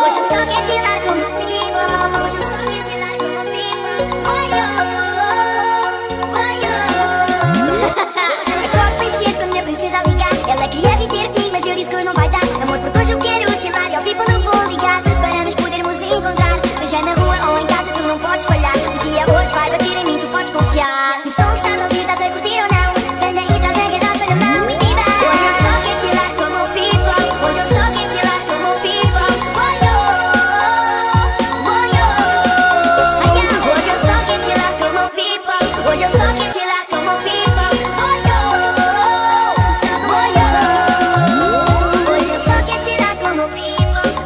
我想早点起来。Hoje eu só quem te late uma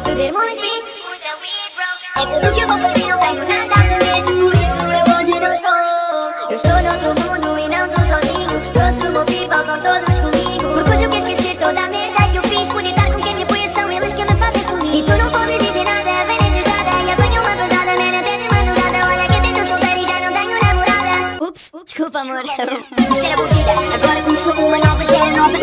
tudo é, é tudo que eu vou fazer, não tenho nada a ver. Por isso eu hoje não estou. Eu estou no outro mundo. Desculpa, amor. Agora começou uma nova gera, nova